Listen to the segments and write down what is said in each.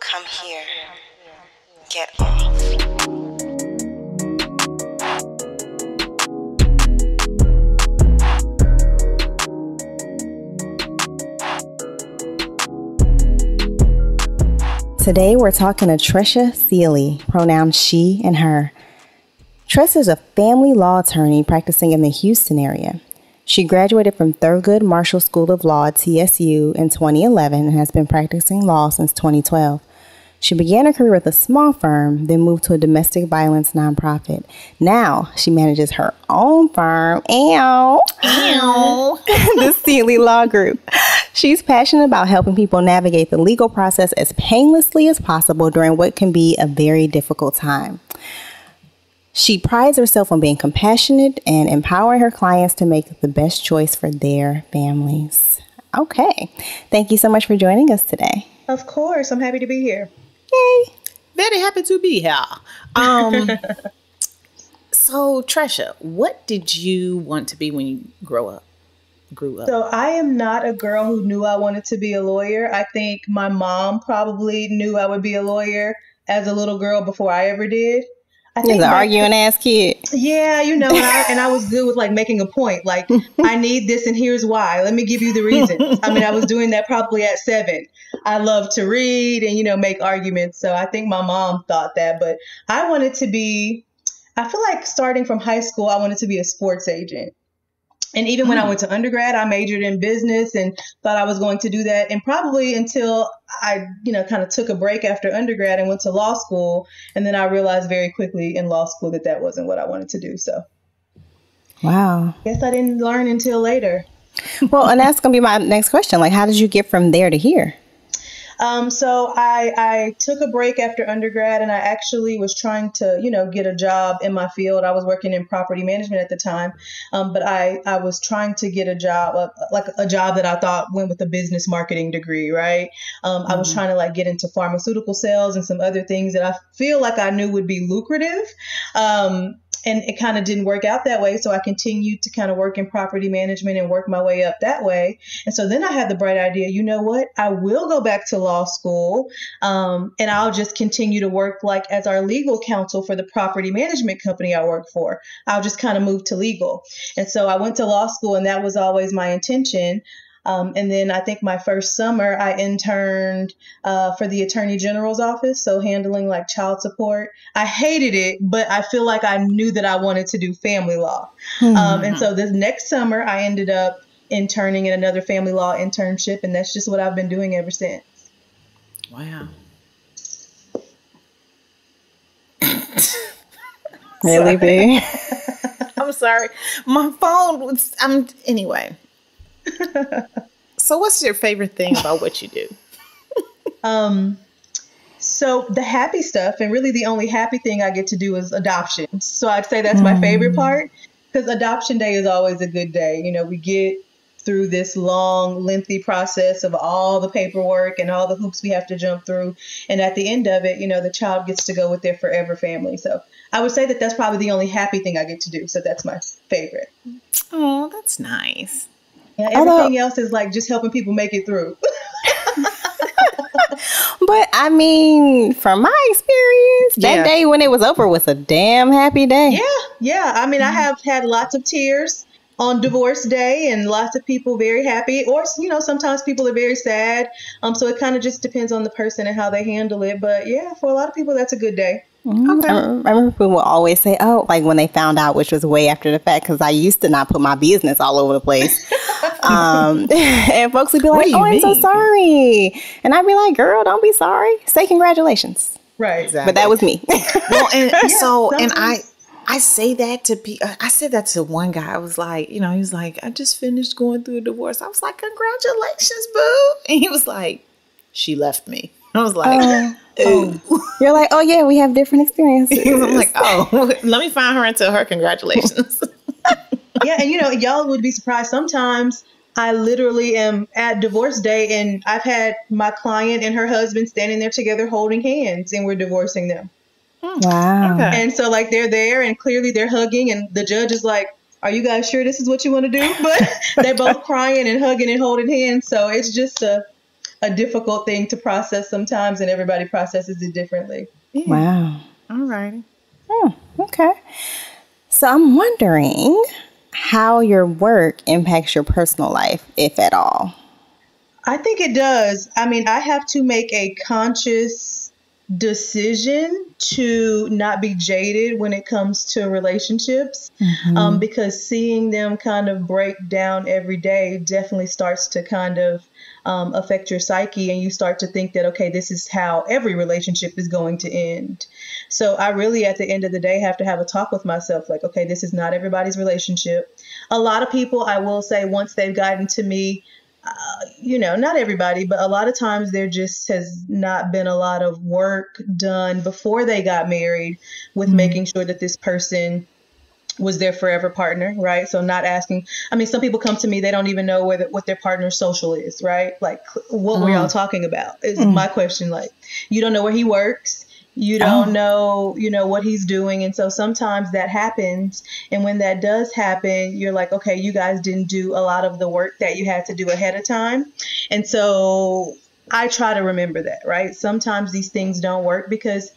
Come here. Get off. Today we're talking to Tresha Sealy, pronouns she and her. Tress is a family law attorney practicing in the Houston area. She graduated from Thurgood Marshall School of Law at TSU in 2011 and has been practicing law since 2012. She began her career with a small firm, then moved to a domestic violence nonprofit. Now she manages her own firm, Ow, the Sealy Law Group. She's passionate about helping people navigate the legal process as painlessly as possible during what can be a very difficult time. She prides herself on being compassionate and empowering her clients to make the best choice for their families. Okay. Thank you so much for joining us today. Of course, I'm happy to be here. Yay. Very happy to be here. Um, so, Tresha, what did you want to be when you grow up? Grew up. So I am not a girl who knew I wanted to be a lawyer. I think my mom probably knew I would be a lawyer as a little girl before I ever did. I an back- arguing ass kid. Yeah, you know, and I, and I was good with like making a point. Like, I need this, and here's why. Let me give you the reasons. I mean, I was doing that probably at seven. I love to read and you know make arguments. So I think my mom thought that, but I wanted to be. I feel like starting from high school, I wanted to be a sports agent. And even when I hmm. went to undergrad, I majored in business and thought I was going to do that. And probably until I, you know, kind of took a break after undergrad and went to law school. And then I realized very quickly in law school that that wasn't what I wanted to do. So Wow. guess I didn't learn until later. Well, and that's going to be my next question. Like, how did you get from there to here? Um, so I, I took a break after undergrad and I actually was trying to, you know, get a job in my field. I was working in property management at the time. Um, but I, I was trying to get a job, uh, like a job that I thought went with a business marketing degree, right? Um, I was trying to like get into pharmaceutical sales and some other things that I feel like I knew would be lucrative. Um, and it kind of didn't work out that way. So I continued to kind of work in property management and work my way up that way. And so then I had the bright idea, you know what? I will go back to law school um, and I'll just continue to work like as our legal counsel for the property management company I work for. I'll just kind of move to legal. And so I went to law school and that was always my intention. Um, and then I think my first summer, I interned uh, for the Attorney General's office, so handling like child support. I hated it, but I feel like I knew that I wanted to do family law. Um, and so this next summer, I ended up interning in another family law internship, and that's just what I've been doing ever since. Wow. Really, B? I'm sorry. My phone was. I'm anyway. so, what's your favorite thing about what you do? Um, so the happy stuff, and really the only happy thing I get to do is adoption. So I'd say that's my favorite part because adoption day is always a good day. You know, we get through this long, lengthy process of all the paperwork and all the hoops we have to jump through, and at the end of it, you know, the child gets to go with their forever family. So I would say that that's probably the only happy thing I get to do. So that's my favorite. Oh, that's nice. Yeah, everything else is like just helping people make it through. But I mean, from my experience, that Yeah. day when it was over was a damn happy day. Yeah, yeah. I mean, I have had lots of tears on divorce day and lots of people very happy or you know sometimes people are very sad um so it kind of just depends on the person and how they handle it but yeah for a lot of people that's a good day Mhm. I, I remember people would always say, "Oh, like when they found out," which was way after the fact, because I used to not put my business all over the place. Um, and folks would be like, "Oh, I'm so sorry," and I'd be like, "Girl, don't be sorry. Say congratulations." right Exactly. But that was me. well, and so, and I. I say that to be. I said that to one guy. I was like, you know, he was like, I just finished going through a divorce. I was like, congratulations, boo. And he was like, she left me. I was like, ooh. You're like, "Oh yeah, we have different experiences." I'm like, oh, let me find her and tell her congratulations. Yeah and you know y'all would be surprised sometimes i literally am at divorce day and i've had my client and her husband standing there together holding hands and we're divorcing them wow. Okay. and so like they're there and clearly they're hugging and the judge is like are you guys sure this is what you want to do but they're both crying and hugging and holding hands so it's just a a difficult thing to process sometimes, and everybody processes it differently. Yeah. Wow. All righty. Hmm, okay. So I'm wondering how your work impacts your personal life, if at all. I think it does. I mean, I have to make a conscious decision to not be jaded when it comes to relationships um, because seeing them kind of break down every day definitely starts to kind of um, affect your psyche and you start to think that okay this is how every relationship is going to end. So i really at the end of the day have to have a talk with myself like okay this is not everybody's relationship. A lot of people i will say once they've gotten to me uh, you know, not everybody, but a lot of times there just has not been a lot of work done before they got married with making sure that this person was their forever partner, right? So not asking. I mean, some people come to me, they don't even know whether what their partner's social is, right? Like, what were y'all mm. talking about? Is mm. my question. Like, you don't know where he works. You don't oh. know, you know, what he's doing. And so sometimes that happens. And when that does happen, you're like, okay, you guys didn't do a lot of the work that you had to do ahead of time. And so I try to remember that, right? Sometimes these things don't work because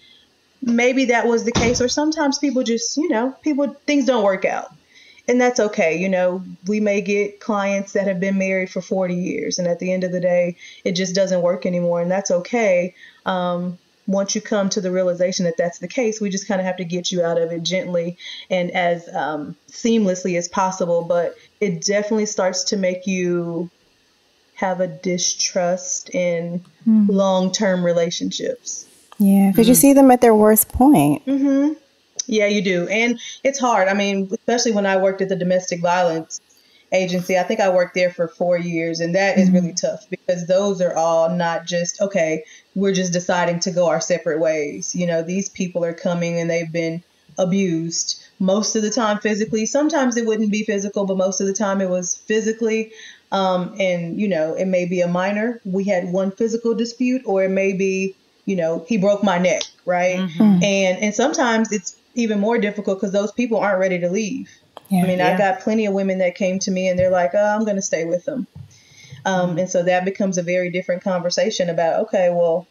maybe that was the case, or sometimes people just, you know, people, things don't work out. And that's okay. You know, we may get clients that have been married for 40 years, and at the end of the day, it just doesn't work anymore. And that's okay. Um, once you come to the realization that that's the case, we just kind of have to get you out of it gently and as um, seamlessly as possible. But it definitely starts to make you have a distrust in long term relationships. Yeah, because you see them at their worst point. Mm-hmm. Yeah, you do. And it's hard. I mean, especially when I worked at the domestic violence agency, I think I worked there for four years, and that is really tough because those are all not just, okay, we're just deciding to go our separate ways. You know, these people are coming and they've been abused most of the time physically. Sometimes it wouldn't be physical, but most of the time it was physically. Um, and, you know, it may be a minor. We had one physical dispute, or it may be, you know, he broke my neck, right? Mm-hmm. Mm-hmm. And and sometimes it's even more difficult because those people aren't ready to leave. Yeah. I mean, I got plenty of women that came to me and they're like, oh, I'm going to stay with them. Um, and so that becomes a very different conversation about, okay, well,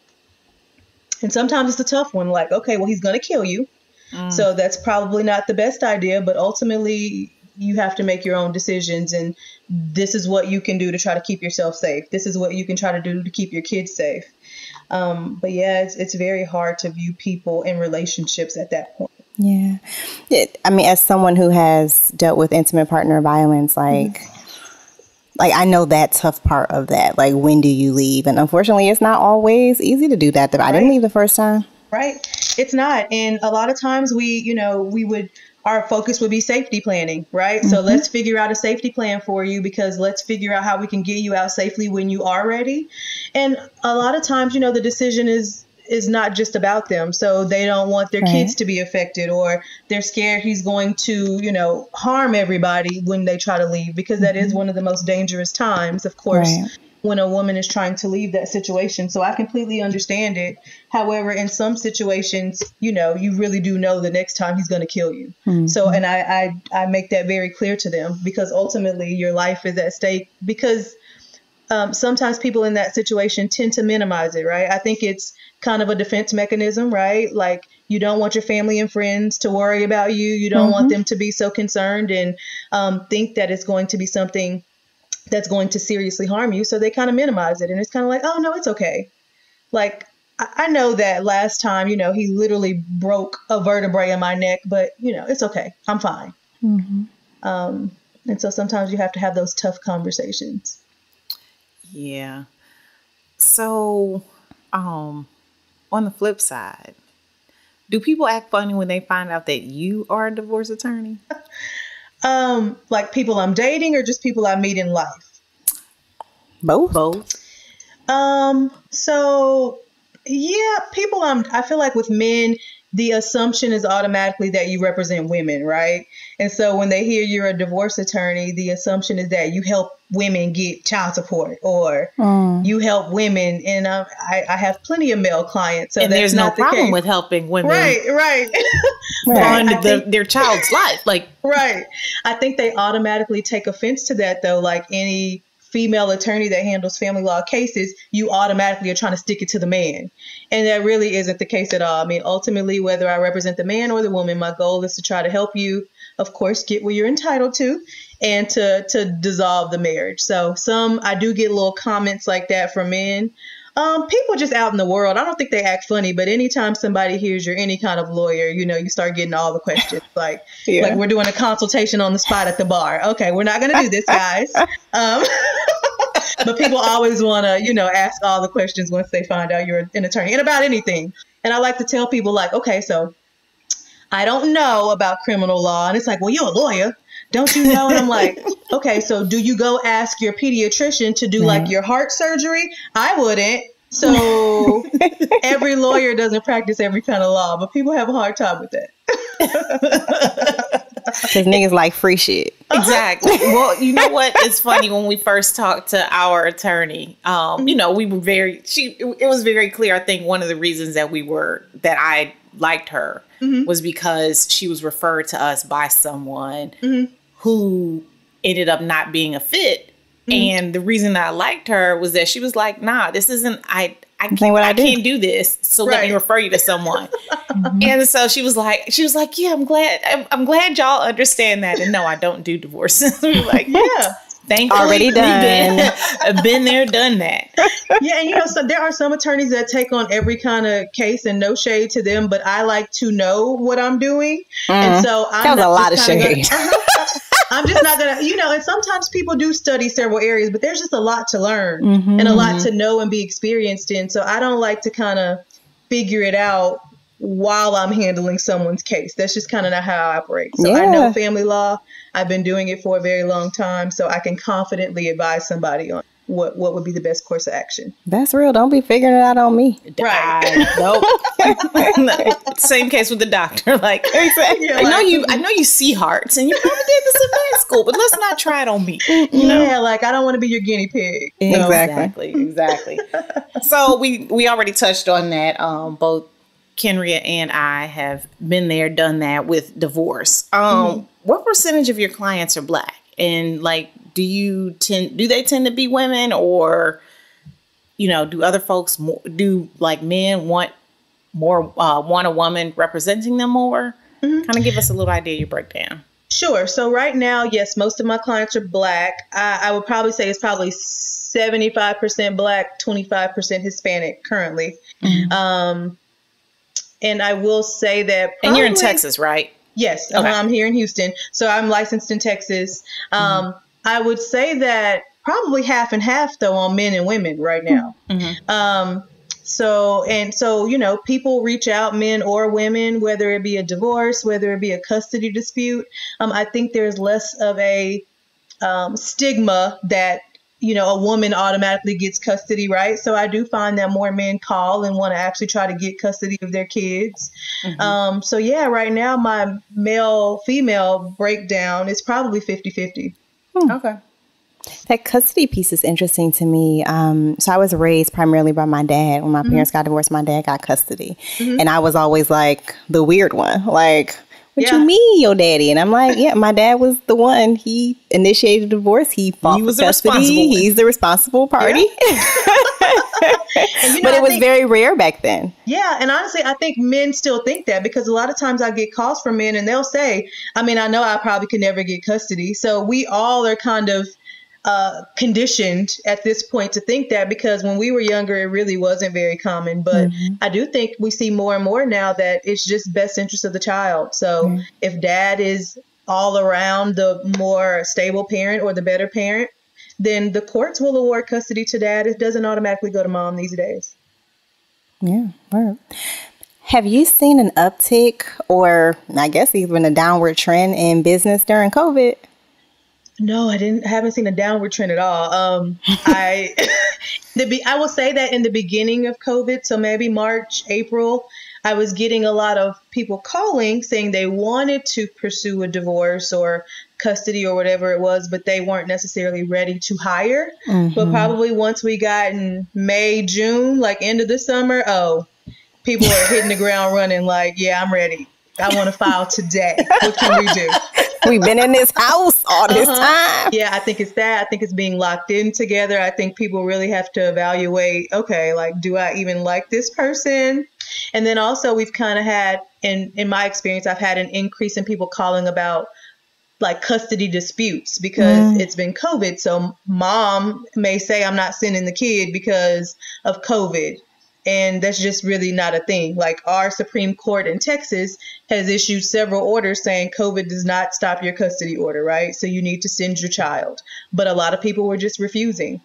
and sometimes it's a tough one. Like, okay, well, he's going to kill you. Mm. So that's probably not the best idea, but ultimately you have to make your own decisions. And this is what you can do to try to keep yourself safe. This is what you can try to do to keep your kids safe. Um, but yeah, it's, it's very hard to view people in relationships at that point. Yeah. It, I mean, as someone who has dealt with intimate partner violence, like, like I know that tough part of that. Like, when do you leave? And unfortunately, it's not always easy to do that. I didn't leave the first time. right it's not and a lot of times we you know we would our focus would be safety planning right? So mm-hmm. let's figure out a safety plan for you because let's figure out how we can get you out safely when you are ready. And a lot of times you know the decision is is not just about them. So they don't want their Right. kids to be affected or they're scared he's going to you know harm everybody when they try to leave because that is mm-hmm. one of the most dangerous times of course. Right. When a woman is trying to leave that situation. So I completely understand it. However, in some situations, you know, you really do know the next time he's going to kill you. So, and I, I, I make that very clear to them because ultimately your life is at stake because um, sometimes people in that situation tend to minimize it, right? I think it's kind of a defense mechanism, right? Like you don't want your family and friends to worry about you. You don't want them to be so concerned and um, think that it's going to be something that's going to seriously harm you. So they kind of minimize it. And it's kind of like, oh, no, it's okay. Like, I I know that last time, you know, he literally broke a vertebrae in my neck, but, you know, it's okay. I'm fine. Um, and so sometimes you have to have those tough conversations. Yeah. So, um, on the flip side, do people act funny when they find out that you are a divorce attorney? Um, like people I'm dating or just people I meet in life? Both. Both. Um, so yeah, people I'm I feel like with men, the assumption is automatically that you represent women, right? And so when they hear you're a divorce attorney, the assumption is that you help women get child support or Mm. you help women. And um, I, I have plenty of male clients, so and there's no the problem case. with helping women right, right. Right. fund I the, think- their child's life. Like, Right. I think they automatically take offense to that though, like any female attorney that handles family law cases, you automatically are trying to stick it to the man. And that really isn't the case at all. I mean, ultimately, whether I represent the man or the woman, my goal is to try to help you, of course, get what you're entitled to and to to dissolve the marriage. So some I do get little comments like that from men. Um, people just out in the world, I don't think they act funny, but anytime somebody hears you're any kind of lawyer, you know, you start getting all the questions. Like, Yeah. like we're doing a consultation on the spot at the bar. Okay, we're not gonna do this, guys. Um, but people always want to, you know, ask all the questions once they find out you're an attorney and about anything. And I like to tell people, like, okay, so I don't know about criminal law. And it's like, well, you're a lawyer. Don't you know? And I'm like, okay, so do you go ask your pediatrician to do like your heart surgery? I wouldn't. So every lawyer doesn't practice every kind of law, but people have a hard time with that. Because niggas like free shit. Exactly. well, you know what? It's funny when we first talked to our attorney. Um, you mm-hmm. know, we were very. She. It was very clear. I think one of the reasons that we were that I liked her mm-hmm. was because she was referred to us by someone mm-hmm. Who ended up not being a fit. Mm-hmm. And the reason I liked her was that she was like, "Nah, this isn't. I. I can't. what I I do." can't do this. So let me refer you to someone." Mm-hmm. And so she was like, she was like, yeah, I'm glad, I'm, I'm glad y'all understand that. And no, I don't do divorces. like, Yeah. thankfully, Already done. Been, been there, done that. yeah, and you know, so there are some attorneys that take on every kind of case, and no shade to them, but I like to know what I'm doing, and mm-hmm. so I'm That was a lot of shade. Gonna, uh-huh. I'm just not gonna, you know. And sometimes people do study several areas, but there's just a lot to learn Mm-hmm. and a lot to know and be experienced in. So I don't like to kind of figure it out while I'm handling someone's case. That's just kind of not how I operate. So I know family law. I've been doing it for a very long time, so I can confidently advise somebody on what what would be the best course of action. That's real. Don't be figuring it out on me. Right. I- nope. Same case with the doctor. Like, Yeah, I know you, I know you see hearts, and you probably did this in med school, but let's not try it on me. You know? Yeah, like I don't want to be your guinea pig. Exactly. exactly, exactly. so we we already touched on that. Um, both Kenrya and I have been there, done that with divorce. Um, what percentage of your clients are black? And like, do you tend do they tend to be women, or you know, do other folks more, do like men want more uh, want a woman representing them more? Kind of give us a little idea of your breakdown. Sure. So right now, yes, most of my clients are black. I, I would probably say it's probably seventy-five percent black, twenty-five percent Hispanic currently. Um, and I will say that, And you're in Texas, right? Yes, uh-huh, Okay. I'm here in Houston, so I'm licensed in Texas. Um, I would say that probably half and half though on men and women right now. Um, so and so, you know, people reach out, men or women, whether it be a divorce, whether it be a custody dispute. Um, I think there's less of a um, stigma that you know a woman automatically gets custody, right? So I do find that more men call and want to actually try to get custody of their kids. Um, so yeah, right now my male female breakdown is probably 50-50. Okay. That custody piece is interesting to me. Um, so I was raised primarily by my dad. When my mm-hmm. parents got divorced, my dad got custody, mm-hmm. and I was always like the weird one. Like, what Yeah. you mean, your daddy? And I'm like, yeah, my dad was the one. He initiated the divorce. He fought He was for responsible custody. He's the responsible party. And, you know, but I it was think- very rare back then. Yeah, and honestly, I think men still think that because a lot of times I get calls from men and they'll say, I mean, I know I probably could never get custody. So we all are kind of uh, conditioned at this point to think that because when we were younger, it really wasn't very common. But I do think we see more and more now that it's just best interest of the child. So if dad is all around the more stable parent or the better parent, then the courts will award custody to dad. It doesn't automatically go to mom these days. Yeah. Word. Have you seen an uptick or I guess even a downward trend in business during COVID? No, I didn't. I haven't seen a downward trend at all. Um, I the be, I will say that in the beginning of COVID, so maybe March, April, I was getting a lot of people calling saying they wanted to pursue a divorce or custody or whatever it was, but they weren't necessarily ready to hire. But probably once we got in May, June, like end of the summer, oh, people are hitting the ground running. Like, yeah, I'm ready. I want to file today. What can we do? We've been in this house all this Uh-huh. time. Yeah, I think it's that. I think it's being locked in together. I think people really have to evaluate okay, like, do I even like this person? And then also, we've kind of had, in, in my experience, I've had an increase in people calling about like custody disputes because Mm. it's been COVID. So, mom may say, I'm not sending the kid because of COVID. And that's just really not a thing. Like our Supreme Court in Texas has issued several orders saying COVID does not stop your custody order, right? So you need to send your child. But a lot of people were just refusing.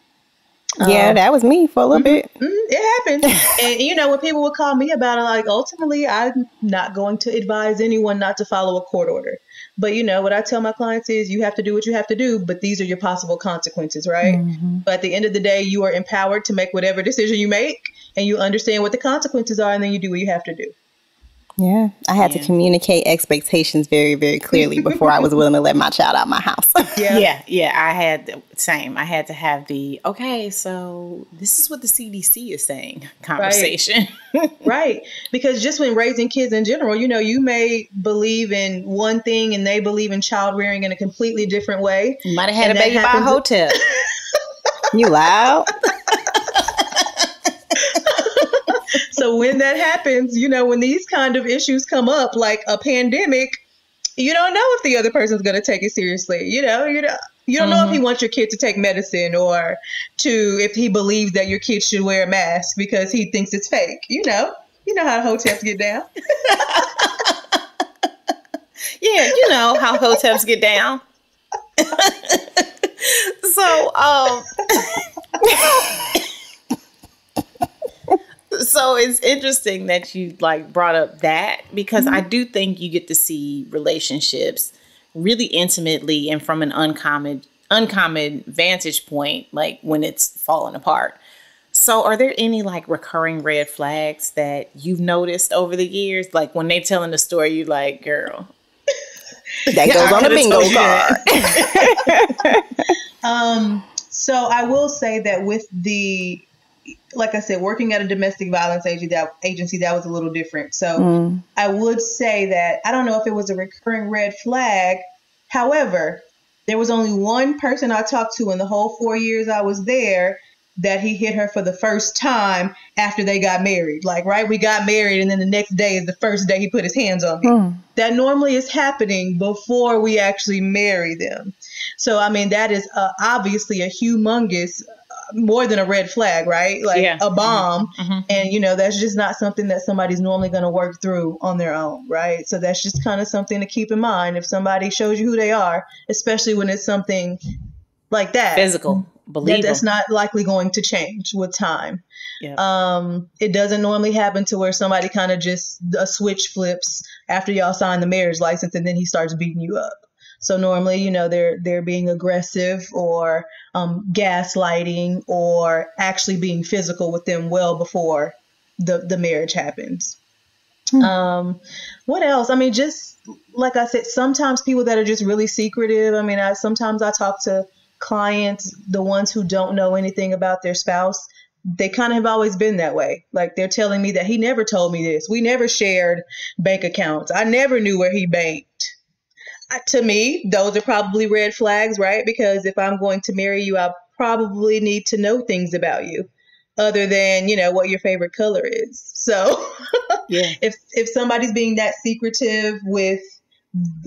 Yeah, Um, that was me for a little bit. Mm, it happened. and you know, when people would call me about it, like ultimately, I'm not going to advise anyone not to follow a court order. But you know, what I tell my clients is you have to do what you have to do, but these are your possible consequences, right? But at the end of the day, you are empowered to make whatever decision you make and you understand what the consequences are, and then you do what you have to do. Yeah, I had Yeah. to communicate expectations very, very clearly before I was willing to let my child out my house. Yeah. Yeah, yeah, I had the same. I had to have the okay, so this is what the CDC is saying conversation. Right. Because just when raising kids in general, you know, you may believe in one thing and they believe in child rearing in a completely different way. you might have had And a baby by a hotel. you loud? So when that happens, you know, when these kind of issues come up, like a pandemic, you don't know if the other person's going to take it seriously. You know, you know, you don't know if he wants your kid to take medicine or to if he believes that your kid should wear a mask because he thinks it's fake. You know, you know how hotels get down. yeah, you know how hotels get down. so, um, so it's interesting that you like brought up that because I do think you get to see relationships really intimately and from an uncommon uncommon vantage point like when it's falling apart. So are there any like recurring red flags that you've noticed over the years like when they telling the story you like girl That goes I on the bingo card. Um, so I will say that with the, like I said, working at a domestic violence agency that, agency, that was a little different. So Mm. I would say that I don't know if it was a recurring red flag. However, there was only one person I talked to in the whole four years I was there that he hit her for the first time after they got married. Like, right, we got married, and then the next day is the first day he put his hands on me. Mm. That normally is happening before we actually marry them. So, I mean, that is uh, obviously a humongous, more than a red flag, right? Like Yeah. a bomb. Mhm. And, you know, that's just not something that somebody's normally going to work through on their own, right? So that's just kind of something to keep in mind if somebody shows you who they are, especially when it's something like that. physical That, believe that's not likely going to change with time. Um, it doesn't normally happen to where somebody kind of just a switch flips after y'all sign the marriage license and then he starts beating you up. So normally, you know, they're they're being aggressive or um, gaslighting or actually being physical with them well before the the marriage happens. Um, what else? I mean, just like I said, sometimes people that are just really secretive. I mean, I sometimes I talk to clients, the ones who don't know anything about their spouse, they kind of have always been that way. Like they're telling me that he never told me this. We never shared bank accounts. I never knew where he banked. To me, those are probably red flags, right? Because if I'm going to marry you, I probably need to know things about you other than, you know, what your favorite color is. So yeah. if if somebody's being that secretive with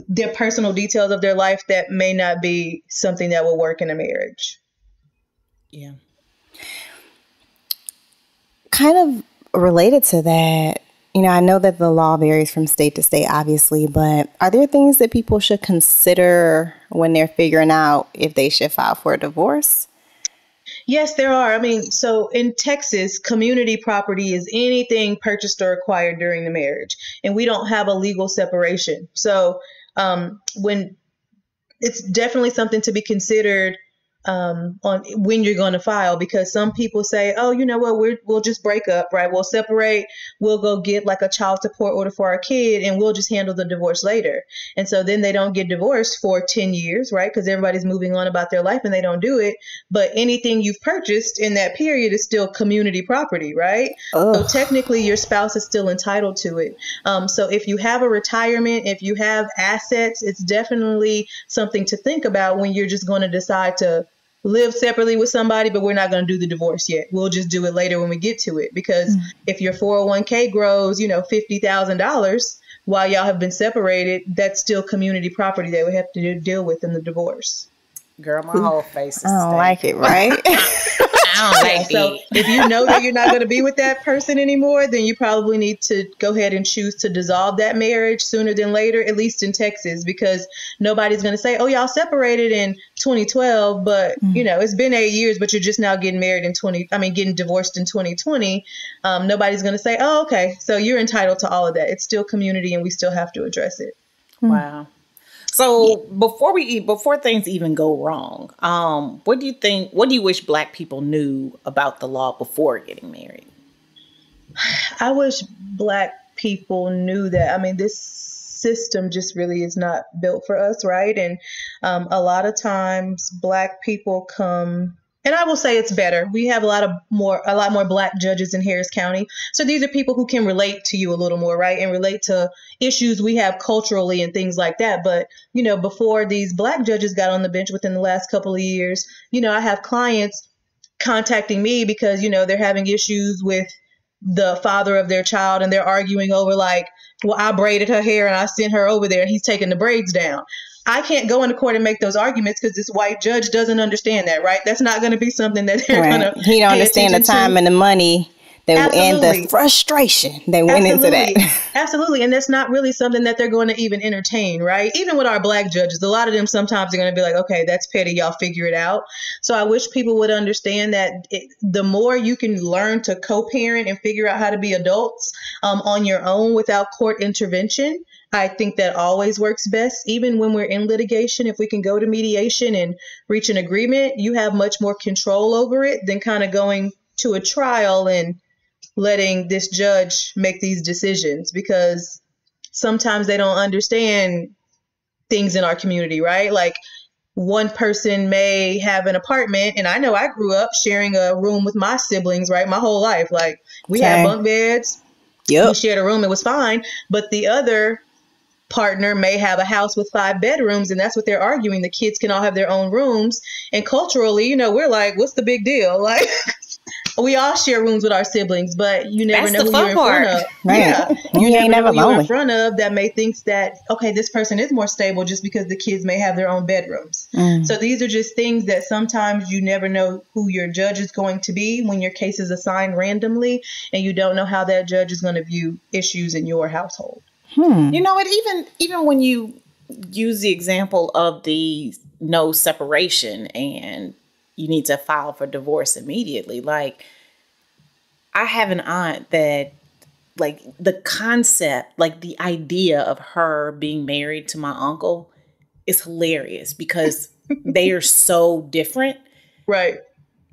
their personal details of their life, that may not be something that will work in a marriage. Yeah. kind of related to that, you know, I know that the law varies from state to state, obviously, but are there things that people should consider when they're figuring out if they should file for a divorce? Yes, there are. I mean, so in Texas, community property is anything purchased or acquired during the marriage, and we don't have a legal separation. So um, when it's definitely something to be considered um, on when you're going to file because some people say, oh, you know what, we're, we'll just break up, right? We'll separate. We'll go get like a child support order for our kid and we'll just handle the divorce later. And so then they don't get divorced for 10 years, right? Because everybody's moving on about their life and they don't do it. But anything you've purchased in that period is still community property, right? Ugh. So technically your spouse is still entitled to it. Um, so if you have a retirement, if you have assets, it's definitely something to think about when you're just going to decide to live separately with somebody, but we're not going to do the divorce yet. We'll just do it later when we get to it. Because mm-hmm. if your 401k grows, you know, $50,000 while y'all have been separated, that's still community property that we have to deal with in the divorce. Girl, my whole face is I don't stank. like it, right? I don't like So if you know that you're not going to be with that person anymore, then you probably need to go ahead and choose to dissolve that marriage sooner than later, at least in Texas, because nobody's going to say, "Oh, y'all separated in 2012," but you know it's been eight years, but you're just now getting married in 20. I mean, getting divorced in 2020. Um, nobody's going to say, "Oh, okay, so you're entitled to all of that." It's still community, and we still have to address it. Wow. So before we eat, before things even go wrong, um, what do you think? What do you wish Black people knew about the law before getting married? I wish black people knew that. I mean, this system just really is not built for us, right? And um, a lot of times, black people come. And I will say it's better. We have a lot of more, a lot more black judges in Harris County. So these are people who can relate to you a little more, right? And relate to issues we have culturally and things like that. But, you know, before these black judges got on the bench within the last couple of years, you know, I have clients contacting me because, you know, they're having issues with the father of their child and they're arguing over like well i braided her hair and i sent her over there and he's taking the braids down i can't go into court and make those arguments because this white judge doesn't understand that right that's not going to be something that they're going to He don't understand the time and the money that and the frustration that went into that. Absolutely. And that's not really something that they're going to even entertain, right? Even with our black judges, a lot of them sometimes are going to be like, okay, that's petty. Y'all figure it out. So I wish people would understand that it, the more you can learn to co parent and figure out how to be adults um, on your own without court intervention. I think that always works best. Even when we're in litigation, if we can go to mediation and reach an agreement, you have much more control over it than kind of going to a trial and letting this judge make these decisions because sometimes they don't understand things in our community, right? Like one person may have an apartment, and I know I grew up sharing a room with my siblings, right? My whole life. Like we Okay. had bunk beds, we shared a room, it was fine. But the other partner may have a house with five bedrooms, and that's what they're arguing. The kids can all have their own rooms. And culturally, you know, we're like, what's the big deal? Like, we all share rooms with our siblings, but you never That's know who you're in front of. Right. Yeah, You ain't never never know who you're in front of that may think that okay, this person is more stable just because the kids may have their own bedrooms. Mm. So these are just things that sometimes you never know who your judge is going to be when your case is assigned randomly, and you don't know how that judge is going to view issues in your household. Hmm. You know what? Even even when you use the example of the no separation and you need to file for divorce immediately, like I have an aunt that like the concept, like the idea of her being married to my uncle is hilarious because they are so different. Right.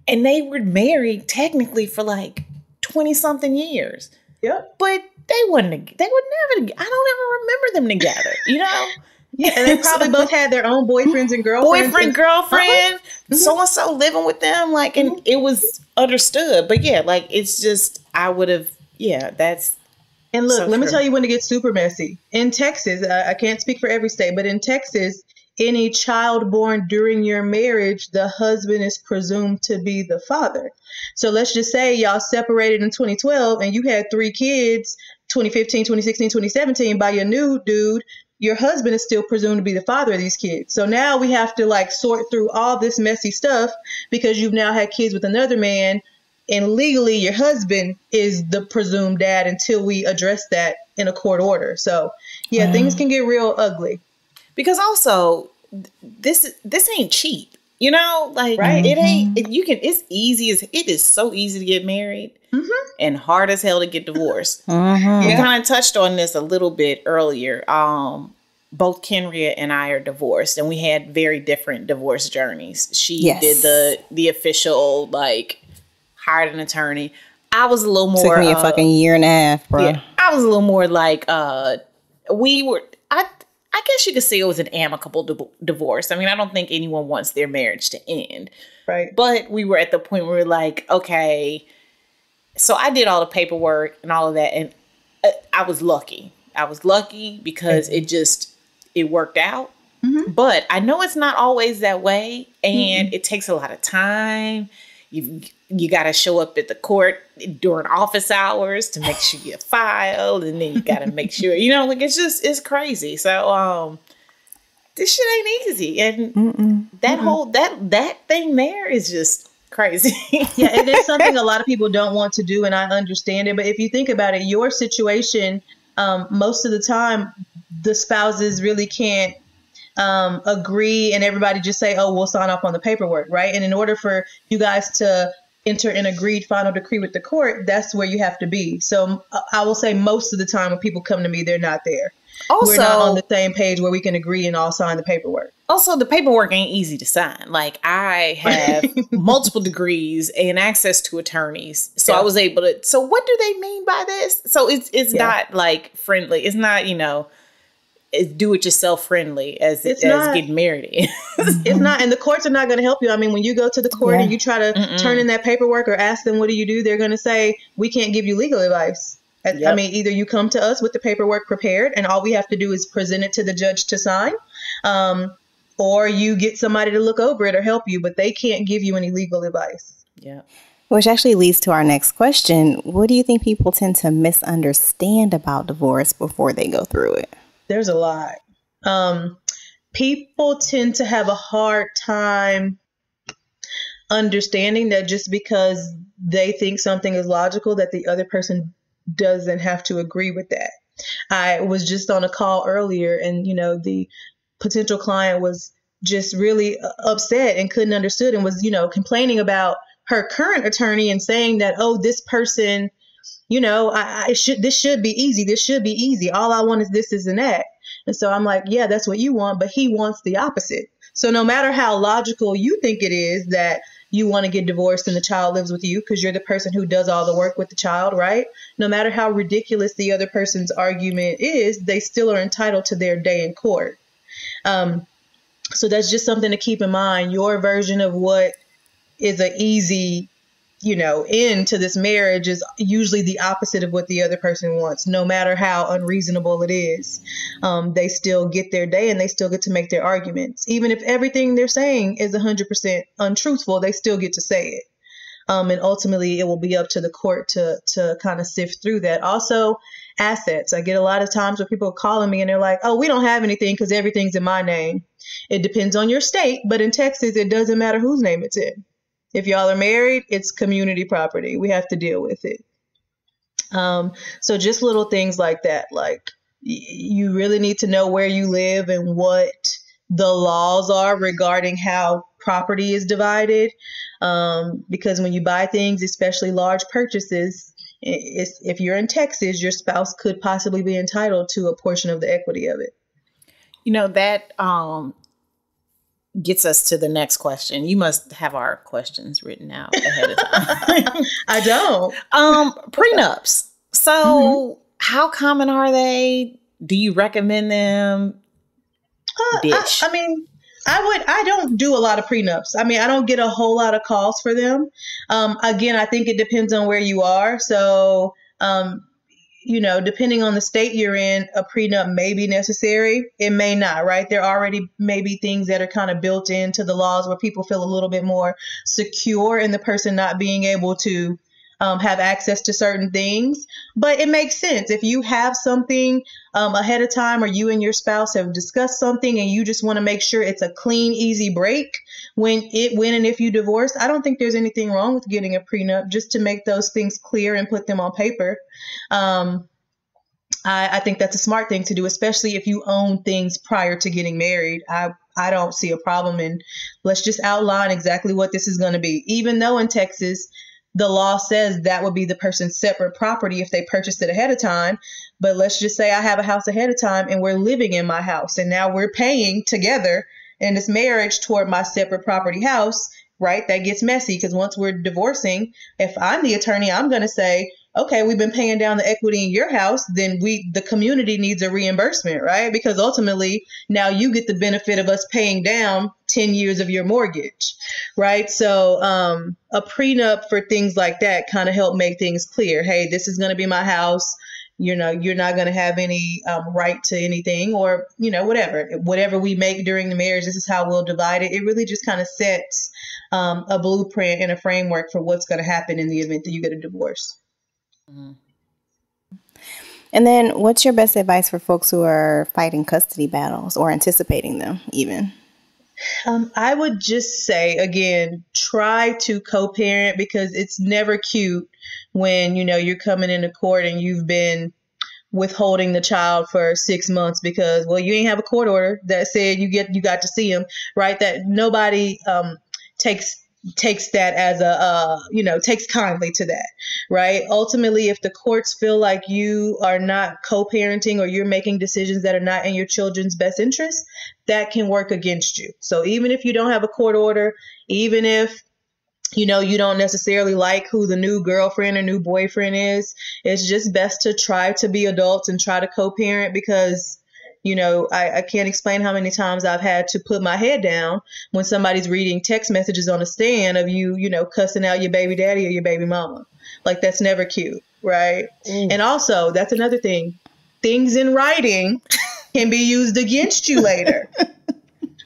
And they were married technically for like 20 something years. Yep. But they wouldn't they would never I don't ever remember them together, you know? Yeah, and they probably both had their own boyfriends and girlfriends. Boyfriend, and- girlfriend, Mhm. so and so living with them, like and it was understood. But yeah, like it's just I would have yeah, that's And look, So let me tell you when it gets super messy. In Texas, I, I can't speak for every state, but in Texas, any child born during your marriage, the husband is presumed to be the father. So let's just say y'all separated in 2012 and you had three kids 2015, 2016, 2017 by your new dude. Your husband is still presumed to be the father of these kids. So now we have to like sort through all this messy stuff because you've now had kids with another man and legally your husband is the presumed dad until we address that in a court order. So yeah, things mm. can get real ugly. because also this this ain't cheap. You know, like Right. it ain't. It, you can. It's easy as it is. So easy to get married, and hard as hell to get divorced. Mhm. We kind of touched on this a little bit earlier. Um, both Kenrya and I are divorced, and we had very different divorce journeys. She Yes. did the the official like hired an attorney. I was a little more. Took me a uh, fucking year and a half, bro. yeah, I was a little more like uh, we were. I guess you could say it was an amicable di- divorce. I mean, I don't think anyone wants their marriage to end, Right. but we were at the point where we are like, okay. So I did all the paperwork and all of that, and uh, I was lucky. I was lucky because it just it worked out. But I know it's not always that way, and it takes a lot of time. You you got to show up at the court during office hours to make sure you filed, and then you got to make sure you know like it's just it's crazy. So um, this shit ain't easy, and that whole that that thing there is just crazy. yeah, and it is something a lot of people don't want to do, and I understand it. But if you think about it, your situation, um, most of the time, the spouses really can't um, agree, and everybody just say, "Oh, we'll sign off on the paperwork," right? And in order for you guys to enter an agreed final decree with the court, that's where you have to be. So uh, I will say, most of the time when people come to me, they're not there. also, We're not on the same page where we can agree and all sign the paperwork. Also, the paperwork ain't easy to sign. Like I have multiple degrees and access to attorneys, so Yeah. I was able to. So, what do they mean by this? So it's it's Yeah. not like friendly. It's not you know, do it yourself friendly as It's as not. getting married. It's not, and the courts are not going to help you. I mean, when you go to the court Yeah. and you try to Mm-mm. turn in that paperwork or ask them, what do you do? They're going to say, we can't give you legal advice. I- I mean, either you come to us with the paperwork prepared and all we have to do is present it to the judge to sign, um, or you get somebody to look over it or help you, but they can't give you any legal advice. yeah. Which actually leads to our next question. What do you think people tend to misunderstand about divorce before they go through it? There's a lot. Um, people tend to have a hard time understanding that just because they think something is logical, that the other person doesn't have to agree with that. I was just on a call earlier, and you know, the potential client was just really uh, upset and couldn't understood and was, you know, complaining about her current attorney and saying that, oh, this person, you know, I, I should this should be easy. This should be easy. All I want is this, is and that. And so I'm like, yeah, that's what you want, but he wants the opposite. So no matter how logical you think it is that you want to get divorced and the child lives with you because you're the person who does all the work with the child, right? No matter how ridiculous the other person's argument is, they still are entitled to their day in court. Um, so that's just something to keep in mind. Your version of what is an easy, you know, into this marriage is usually the opposite of what the other person wants, no matter how unreasonable it is. Um, they still get their day and they still get to make their arguments. Even if everything they're saying is 100% untruthful, they still get to say it. Um, and ultimately, it will be up to the court to to kind of sift through that. Also, assets. I get a lot of times where people are calling me and they're like, "Oh, we don't have anything because everything's in my name." It depends on your state, but in Texas, it doesn't matter whose name it's in. If y'all are married, it's community property. We have to deal with it. Um, so just little things like that, like y- you really need to know where you live and what the laws are regarding how property is divided. Um, because when you buy things, especially large purchases, if you're in Texas, your spouse could possibly be entitled to a portion of the equity of it. You know that um gets us to the next question. You must have our questions written out ahead of time. I don't. um, prenups. So, how common are they? Do you recommend them? Uh, Bitch. I, I mean, I would. I don't do a lot of prenups. I mean, I don't get a whole lot of calls for them. Um, again, I think it depends on where you are. So, um, you know, depending on the state you're in, a prenup may be necessary. It may not. Right? There already may be things that are kind of built into the laws where people feel a little bit more secure in the person not being able to. Um, have access to certain things, but it makes sense. If you have something um, ahead of time or you and your spouse have discussed something and you just want to make sure it's a clean easy break when it when and if you divorce i don't think there's anything wrong with getting a prenup just to make those things clear and put them on paper. Um, I, I think that's a smart thing to do especially if you own things prior to getting married. I i don't see a problem in let's just outline exactly what this is going to be. Even though in texas the law says that would be the person's separate property if they purchased it ahead of time. But let's just say I have a house ahead of time and we're living in my house and now we're paying together in this marriage toward my separate property house, right? That gets messy because once we're divorcing, if I'm the attorney, I'm going to say, okay, we've been paying down the equity in your house, then we the community needs a reimbursement, right? Because ultimately now you get the benefit of us paying down 10 years of your mortgage, right? So um, a prenup for things like that kind of help make things clear. Hey, this is going to be my house. You know, you're not going to have any um, right to anything, or you know, whatever, whatever we make during the marriage, this is how we'll divide it. It really just kind of sets um, a blueprint and a framework for what's going to happen in the event that you get a divorce. Mm-hmm. And then, what's your best advice for folks who are fighting custody battles or anticipating them, even? Um, I would just say again, try to co-parent because it's never cute when you know you're coming into court and you've been withholding the child for six months because well you ain't have a court order that said you get you got to see him right that nobody um, takes takes that as a uh, you know takes kindly to that right? Ultimately if the courts feel like you are not co-parenting or you're making decisions that are not in your children's best interest that can work against you. So even if you don't have a court order even if you know you don't necessarily like who the new girlfriend or new boyfriend is it's just best to try to be adults and try to co-parent because you know, I, I can't explain how many times I've had to put my head down when somebody's reading text messages on a stand of you, you know, cussing out your baby daddy or your baby mama. Like that's never cute, right? Mm. And also, that's another thing. Things in writing can be used against you later.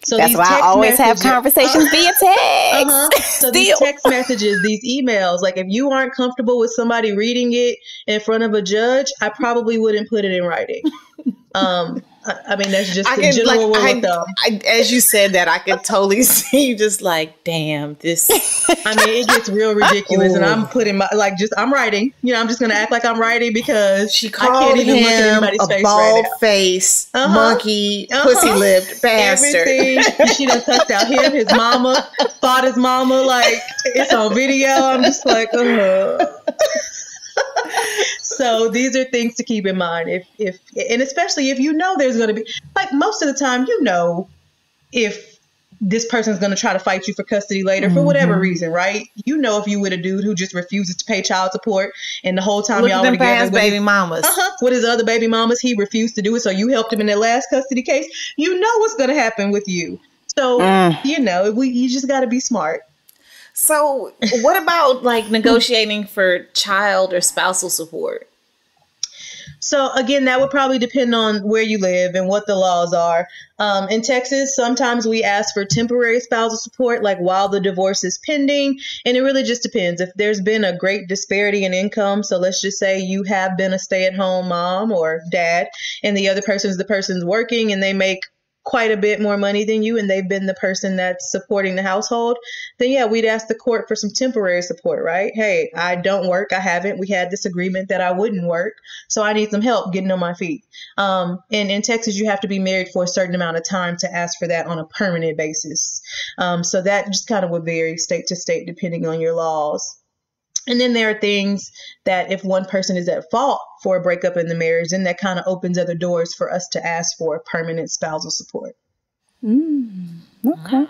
So that's why I always have conversations uh, via text. Uh-huh. So these text messages, these emails, like if you aren't comfortable with somebody reading it in front of a judge, I probably wouldn't put it in writing. Um, I mean, that's just I can, general like, thumb. I, as you said that, I can totally see you just like, damn, this. I mean, it gets real ridiculous, and I'm putting my like just I'm writing. You know, I'm just gonna act like I'm writing because she called I can't even him look at anybody's a face bald right face, uh-huh. monkey, uh-huh. pussy lipped bastard. Everything. she done cussed out him, his mama, fought his mama. Like it's on video. I'm just like, uh so these are things to keep in mind if if and especially if you know there's going to be like most of the time you know if this person's going to try to fight you for custody later mm-hmm. for whatever mm-hmm. reason, right? You know, if you with a dude who just refuses to pay child support and the whole time Look y'all were together, baby mamas, uh-huh, with his other baby mamas, he refused to do it. So you helped him in that last custody case. You know what's going to happen with you. So mm. you know, we you just got to be smart. So, what about like negotiating for child or spousal support? So again, that would probably depend on where you live and what the laws are. Um, in Texas, sometimes we ask for temporary spousal support, like while the divorce is pending, and it really just depends. If there's been a great disparity in income, so let's just say you have been a stay-at-home mom or dad, and the other person is the person's working, and they make quite a bit more money than you and they've been the person that's supporting the household, then yeah, we'd ask the court for some temporary support, right? Hey, I don't work. I haven't. We had this agreement that I wouldn't work. So I need some help getting on my feet. Um, and in Texas, you have to be married for a certain amount of time to ask for that on a permanent basis. Um, so that just kind of would vary state to state depending on your laws. And then there are things that if one person is at fault for a breakup in the marriage, then that kind of opens other doors for us to ask for permanent spousal support. Mm, okay.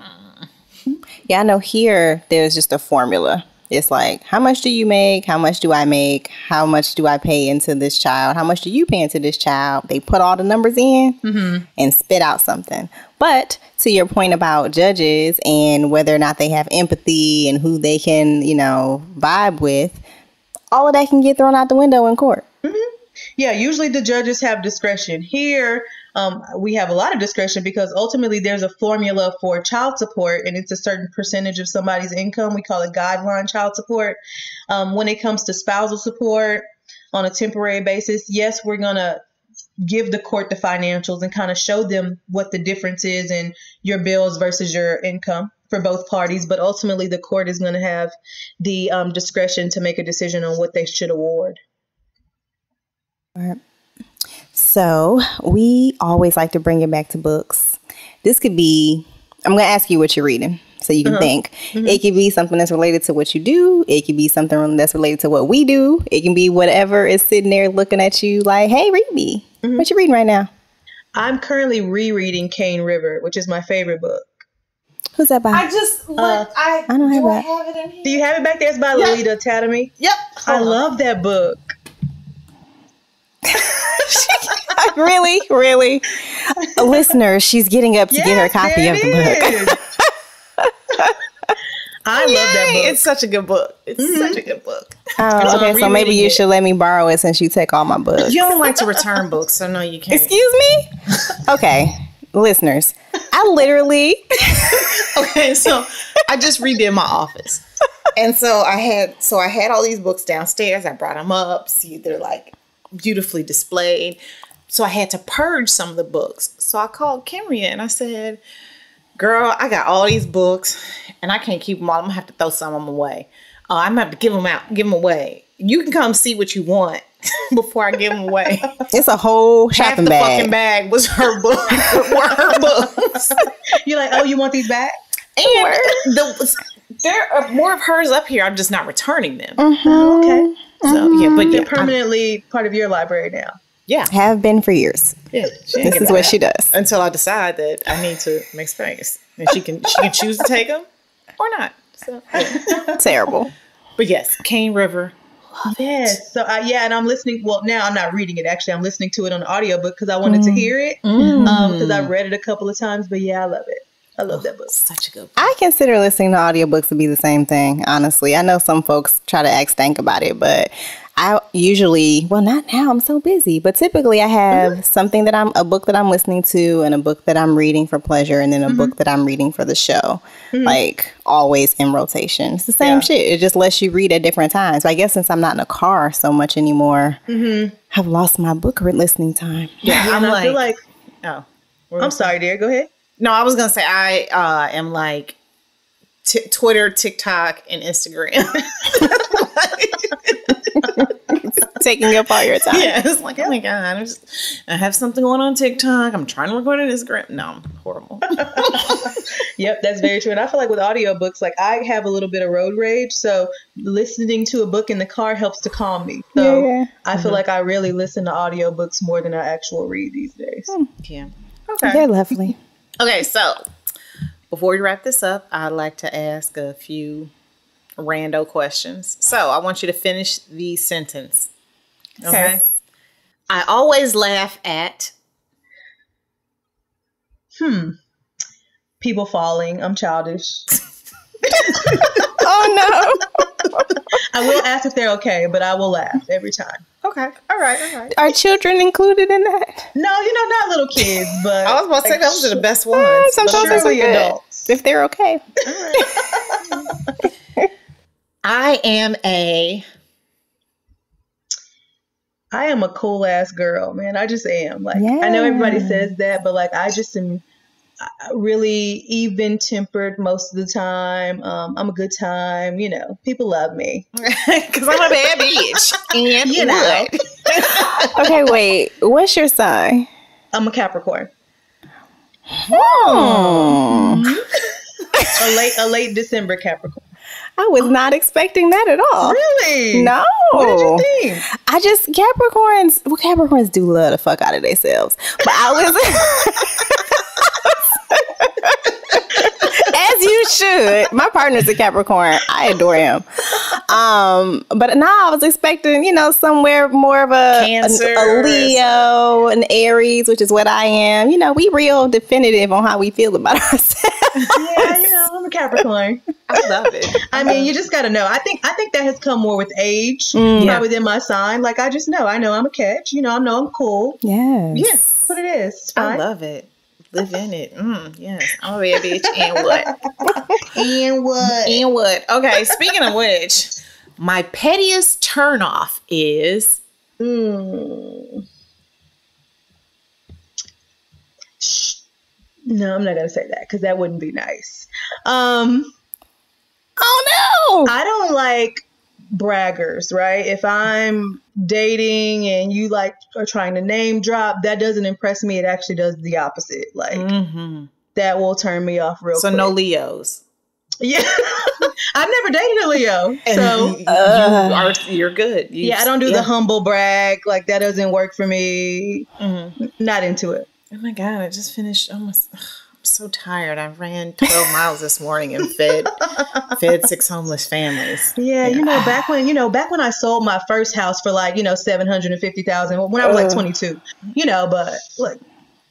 Yeah, I know here there's just a formula. It's like, how much do you make? How much do I make? How much do I pay into this child? How much do you pay into this child? They put all the numbers in mm-hmm. and spit out something. But to your point about judges and whether or not they have empathy and who they can, you know, vibe with, all of that can get thrown out the window in court. Mm-hmm. Yeah, usually the judges have discretion. Here, um, we have a lot of discretion because ultimately there's a formula for child support and it's a certain percentage of somebody's income. We call it guideline child support. Um, when it comes to spousal support on a temporary basis, yes, we're going to give the court the financials and kind of show them what the difference is in your bills versus your income for both parties. But ultimately, the court is going to have the um, discretion to make a decision on what they should award. All right. So we always like to bring it back to books. This could be, I'm going to ask you what you're reading. so you can uh-huh. think. Mm-hmm. It could be something that's related to what you do. It could be something that's related to what we do. It can be whatever is sitting there looking at you like, hey, read me. Mm-hmm. What you reading right now? I'm currently rereading Cane River, which is my favorite book. Who's that by? I just uh, look. I, I don't have do I have it in here. Do you have it back there? It's by Yeah. Lalita Tademy. Yep. I on. love that book. really, really, listeners, she's getting up to get her copy of the book. I love that book. It's such a good book. It's mm-hmm. such a good book. Oh, okay, so maybe you it. should let me borrow it since you take all my books. You don't like to return books, so no, you can't. Excuse me? Okay, listeners, I literally okay, so I just redid my office. And so I had so I had all these books downstairs. I brought them up. See, they're like beautifully displayed. So I had to purge some of the books. So I called Kenrya and I said, "Girl, I got all these books, and I can't keep them all. I'm gonna have to throw some of them away. Uh, I'm gonna have to give them out, give them away. You can come see what you want before I give them away. it's a whole Half shopping the bag. fucking bag was her book. were her books." You're like, oh, you want these back? And the, there are more of hers up here. I'm just not returning them. Oh, okay. So yeah, but yeah, They're I'm- permanently part of your library now. Yeah, Have been for years. yeah. This is what she does. Until I decide that I need to make space, and she can she can choose to take them or not. So, yeah. Terrible. but yes, Cane River. Yes. So I, yeah, and I'm listening. Well, now I'm not reading it. Actually, I'm listening to it on audiobook because I wanted to hear it. Mm. Um, because I've read it a couple of times. But yeah, I love it. I love that book. Such a good. I consider listening to audiobooks to be the same thing, honestly. I know some folks try to act stank about it, but I usually, well, not now, I'm so busy, but typically I have mm-hmm. something that I'm, a book that I'm listening to, and a book that I'm reading for pleasure, and then a book mm-hmm. that I'm reading for the show. Mm-hmm. Like always in rotation. It's the same Yeah. shit. It just lets you read at different times. But I guess since I'm not in a car so much anymore, I've lost my book re- listening time. Yeah, I'm and I like, feel like oh, I'm sorry, dear. Go ahead. No, I was gonna say I uh, am like t- Twitter, TikTok, and Instagram. Taking up all your time. yeah, it's like oh my god, I'm just, I have something going on TikTok. I'm trying to record on Instagram. No, I'm horrible. Yep, that's very true. And I feel like with audiobooks, like I have a little bit of road rage. So listening to a book in the car helps to calm me. So Yeah, yeah. I feel like I really listen to audiobooks more than I actual read these days. yeah. Okay. They're lovely. Okay, so before we wrap this up, I'd like to ask a few rando questions. So I want you to finish the sentence. Okay. I always laugh at. Hmm. People falling. I'm childish. Oh no. I will ask if they're okay, but I will laugh every time. Okay. All right. All right. Are children included in that? No, you know, not little kids, but I was about to say those are the best ones. Sometimes Sure, those are good. adults. If they're okay. I am a. I am a cool ass girl, man. I just am. Like I know everybody says that, but like I just am uh, really even tempered most of the time. Um, I'm a good time. You know, people love me. Because I'm a bad bitch. And You know. what? Okay, wait. What's your sign? I'm a Capricorn. Oh. A late a late December Capricorn. I was not expecting that at all. Really? No. What did you think? I just Capricorns. Well, Capricorns do love the fuck out of themselves, but I was. As you should. My partner's a Capricorn. I adore him. Um, but now I was expecting, you know, somewhere more of a, Cancer. a, a Leo, an Aries, which is what I am. You know, we real definitive on how we feel about ourselves. Yeah, you know, I'm a Capricorn. I love it. I mean, you just gotta know. I think I think that has come more with age, Mm. probably than my sign. Like I just know. I know I'm a catch. You know, I know I'm cool. Yes. Yeah, that's what it is. It's I love it. Live in it. Mm, yes. I'm a bad bitch. And what? And what? And what? Okay, speaking of which, my pettiest turnoff is Mm. Shh. No, I'm not gonna say that because that wouldn't be nice. Um, Oh no. I don't like braggers, right? If I'm dating and you like are trying to name drop, that doesn't impress me. It actually does the opposite. Like Mhm. that will turn me off real quick. so quick. no Leos. Yeah, I've never dated a Leo, And so you, Uh. you are you're good. You- yeah, I don't do yeah. the humble brag. Like that doesn't work for me. Mhm. Not into it. Oh my god! I just finished almost. Ugh, I'm so tired. I ran 12 miles this morning and fed fed six homeless families. Yeah, you know, back when you know, back when I sold my first house for like you know seven hundred and fifty thousand when I was like twenty two. You know, but look,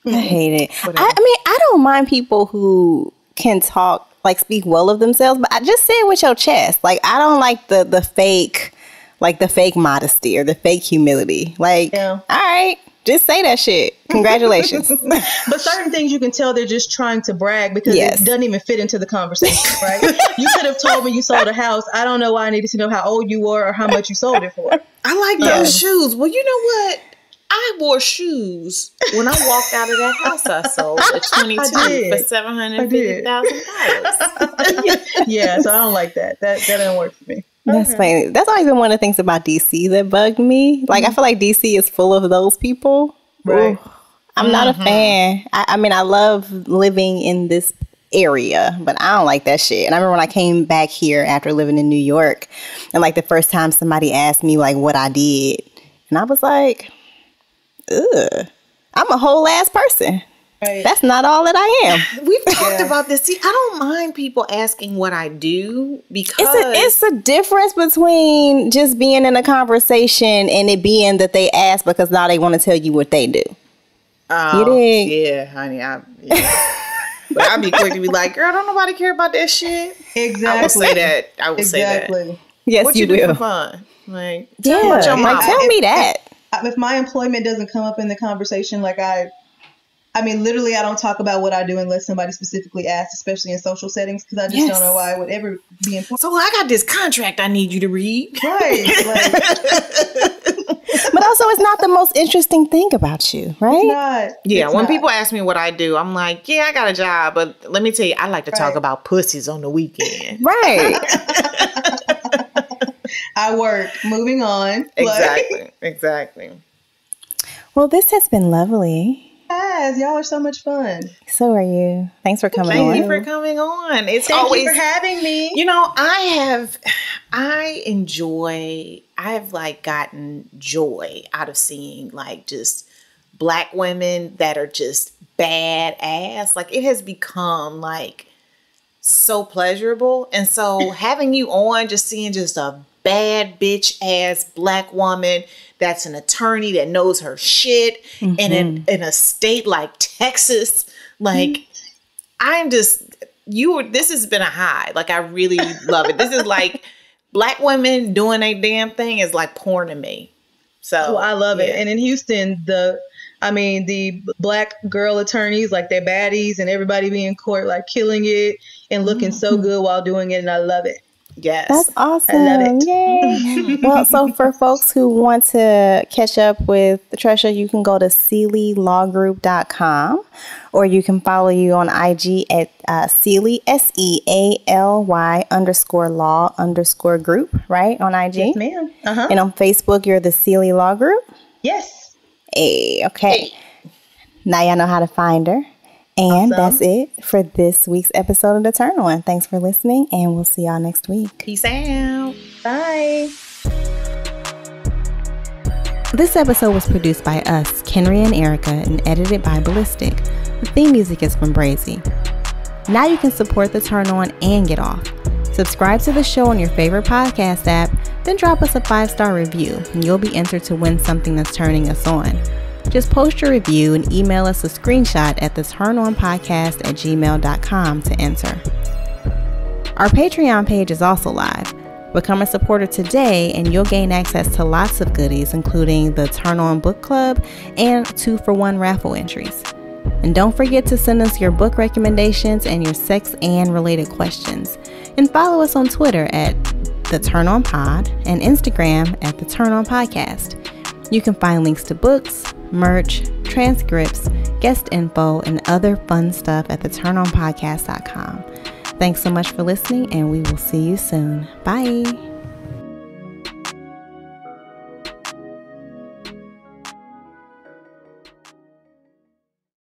I hate it. I, I mean, I don't mind people who can talk, like speak well of themselves, but I just say it with your chest. Like, I don't like the the fake, like the fake modesty or the fake humility. Like, Yeah. all right, just say that shit. Congratulations. But certain things you can tell they're just trying to brag because Yes. it doesn't even fit into the conversation, right? you could have told me you sold a house. I don't know why I needed to know how old you were or how much you sold it for. I like Yeah. those shoes. Well, you know what? I wore shoes when I walked out of that house I sold at 22 for seven hundred fifty thousand dollars. Yeah, so I don't like that. That that doesn't work for me. That's mm-hmm. funny. That's always been one of the things about DC that bugged me. Like, I mm-hmm. feel like DC is full of those people. Right. Ooh, I'm not a mm-hmm. fan. I, I mean, I love living in this area, but I don't like that shit. And I remember when I came back here after living in New York, and like the first time somebody asked me like what I did, and I was like, ugh, I'm a whole ass person. Right. That's not all that I am. We've talked Yeah. about this. See, I don't mind people asking what I do because It's a it's a difference between just being in a conversation and it being that they ask because now they want to tell you what they do. Oh, You dig? Yeah, honey. I, yeah. but I'd be quick to be like, girl, don't nobody care about that shit. exactly. I will say that. I will say that. Exactly. Yes, What you, you, do will. for fun? Like, Yeah, tell me about your like mama. tell me that. If my employment doesn't come up in the conversation, like I, I mean, literally, I don't talk about what I do unless somebody specifically asks, especially in social settings, because I just Yes. don't know why it would ever be important. So I got this contract I need you to read. Right. Like, But also, it's not the most interesting thing about you, right? not. Yeah, it's when not. people ask me what I do, I'm like, yeah, I got a job, but let me tell you, I like to talk about pussies on the weekend. Right. I work. Moving on. Like, Exactly, exactly. well, this has been lovely. Guys, y'all are so much fun. So are you. Thanks for coming Thank on. you for coming on. It's Thank always you for having me. You know, I have, I enjoy, I've like gotten joy out of seeing like just black women that are just badass. Like it has become like so pleasurable. And so having you on, just seeing just a bad bitch ass black woman that's an attorney that knows her shit in, a, mm-hmm. in a state like Texas, like mm-hmm. I'm just you were this has been a high. Like I really love it. This is like black women doing a damn thing is like porn to me. So Oh, I love it. And in Houston, the I mean, the black girl attorneys, like they're baddies, and everybody be in court, like killing it and looking mm-hmm. so good while doing it, and I love it. Yes. That's awesome. I love it. Yay. well, so for folks who want to catch up with Tresha, you can go to sealylawgroup.com or you can follow you on IG at uh, Sealy, S E A L Y underscore law underscore group, right? On IG. Yes, ma'am. Uh huh. And on Facebook, you're the Sealy Law Group. Yes. Hey, okay. Now y'all know how to find her. And Awesome. that's it for this week's episode of The Turn On. Thanks for listening, and we'll see y'all next week. Peace out. Bye. This episode was produced by us, Kenrya and Erica, and edited by Ballistic. The theme music is from Brazy. Now you can support The Turn On and get off. Subscribe to the show on your favorite podcast app, then drop us a five star review, and you'll be entered to win something that's turning us on. Just post your review and email us a screenshot at the at gmail.com to enter. Our Patreon page is also live. Become a supporter today and you'll gain access to lots of goodies, including the Turn On Book Club and two for one raffle entries. And don't forget to send us your book recommendations and your sex and related questions. And follow us on Twitter at The Turn On Pod and Instagram at The Turn On Podcast. You can find links to books, merch, transcripts, guest info, and other fun stuff at theturnonpodcast.com. Thanks so much for listening, and we will see you soon. Bye.